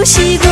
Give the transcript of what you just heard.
不习惯